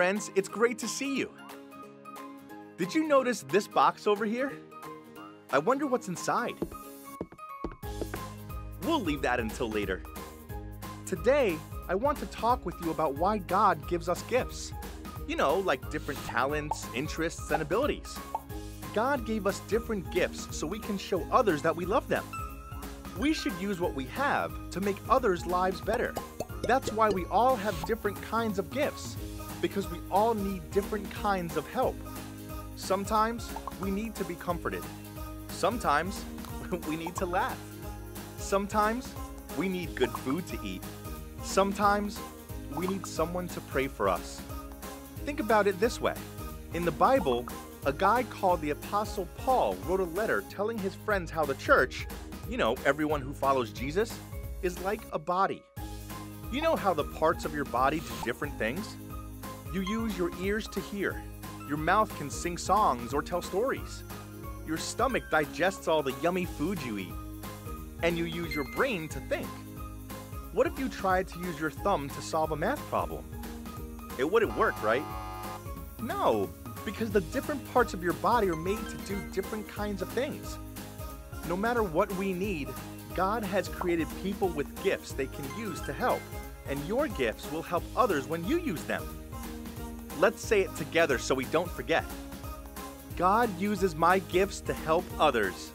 friends. It's great to see you. Did you notice this box over here? I wonder what's inside. We'll leave that until later. Today, I want to talk with you about why God gives us gifts. You know, like different talents, interests, and abilities. God gave us different gifts so we can show others that we love them. We should use what we have to make others' lives better. That's why we all have different kinds of gifts, because we all need different kinds of help. Sometimes we need to be comforted. Sometimes we need to laugh. Sometimes we need good food to eat. Sometimes we need someone to pray for us. Think about it this way In the Bible, a guy called the Apostle Paul wrote a letter telling his friends how the church, you know, everyone who follows Jesus, is like a body. You know how the parts of your body do different things? You use your ears to hear, your mouth can sing songs or tell stories, your stomach digests all the yummy food you eat, and you use your brain to think. What if you tried to use your thumb to solve a math problem? It wouldn't work, right? No, because the different parts of your body are made to do different kinds of things. No matter what we need, God has created people with gifts they can use to help, and your gifts will help others when you use them. Let's say it together so we don't forget. God uses my gifts to help others.